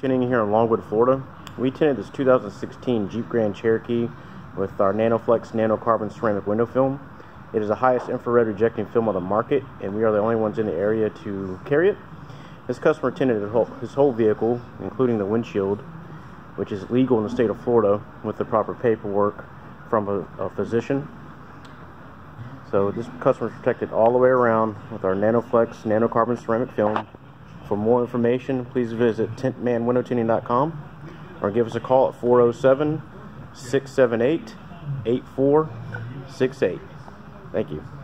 Tuning in here in Longwood, Florida. We tinted this 2016 Jeep Grand Cherokee with our NanoFlex nanocarbon ceramic window film. It is the highest infrared rejecting film on the market, and we are the only ones in the area to carry it. This customer tinted his whole, vehicle, including the windshield, which is legal in the state of Florida with the proper paperwork from a, a physician. So this customer is protected all the way around with our NanoFlex nanocarbon ceramic film. For more information, please visit tintmanwindowtinting.com or give us a call at 407 678 8468. Thank you.